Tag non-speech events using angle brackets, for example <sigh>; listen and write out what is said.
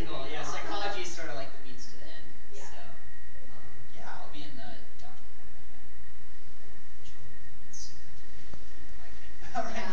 the goal. Yeah, psychology is sort of like the means to the end. Yeah. So, um, yeah, I'll be in the doctor program. Which will, super, I. <laughs> All right.